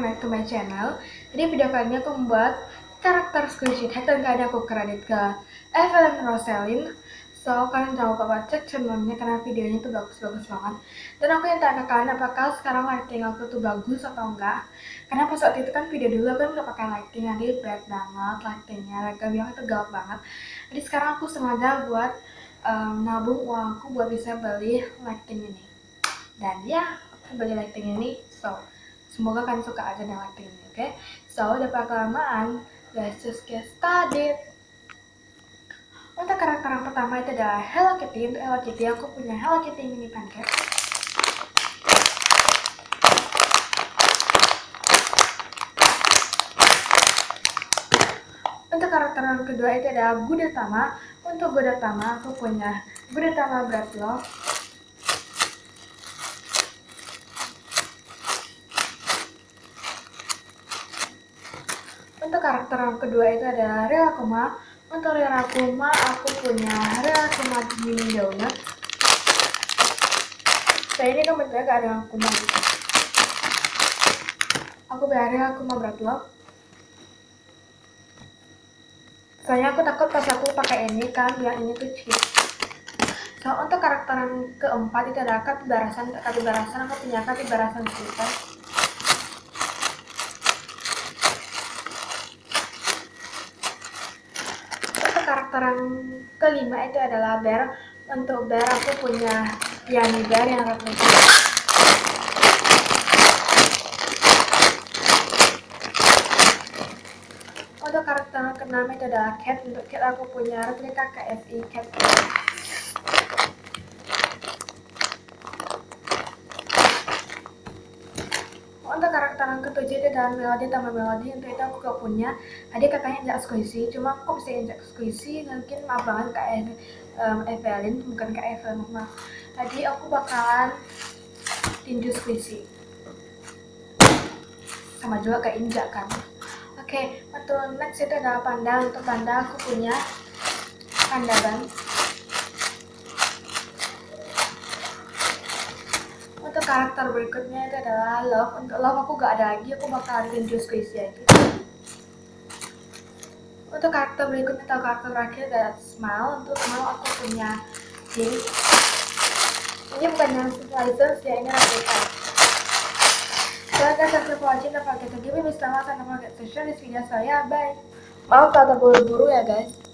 and back to my channel. Jadi video kali ini aku membuat karakter squishy tag dan kali aku kredit ke Evelyn Roselyn So kalian jangan lupa buat cek channelnya karena videonya tuh bagus-bagus banget. Dan aku yang tanya ke kalian apakah sekarang lighting aku tuh bagus atau enggak Karena pas waktu itu kan video dulu aku kan udah pakai lighting jadi bad banget lightingnya. Like bilang itu gelap banget. Jadi sekarang aku sengaja buat um, nabung uang aku buat bisa beli lighting ini. Dan ya aku beli lighting ini so semoga kalian suka aja ini oke? Okay? so udah kelamaan let's just get started. Untuk karakter yang pertama itu adalah Hello Kitty. Untuk Hello Kitty aku punya Hello Kitty mini pancake. Untuk karakter kedua itu adalah Gudetama. Untuk Gudetama aku punya Gudetama Bread Untuk karakter yang kedua itu adalah Kuma. Untuk Kuma aku punya Kuma mini donut. Saya ini kan bentuknya gak ada Kuma gitu. Aku Kuma berat loh. Soalnya aku takut pas aku pakai ini kan biar ini tuh cheap. So untuk karakter yang keempat itu adalah Katibarasan. Katibarasan aku punya Katibarasan kita. Karakter yang kelima itu adalah bear untuk bear aku punya Yanni bear yang replika untuk karakter keenam itu adalah cat untuk cat aku punya replika KFI cat yang ketujuh itu adalah melodi tambah melodi untuk itu aku gak punya. Tadi katanya injak squishy cuma aku bisa injak squishy mungkin maaf banget kayak um, Evelyn bukan kayak Evelyn maaf tadi aku bakalan tinju squishy. Sama juga kayak injak kan. Oke okay, next itu adalah panda untuk panda aku punya panda bang untuk karakter berikutnya itu adalah love. Untuk love aku gak ada lagi aku bakal tinju squishy aja. Untuk karakter berikutnya atau karakter terakhir adalah smile. Untuk smile aku punya ini ini bukan yang license ya ini replika so guys thanks for watching don't forget to give me this video saya bye. Maaf kalau terburu-buru ya guys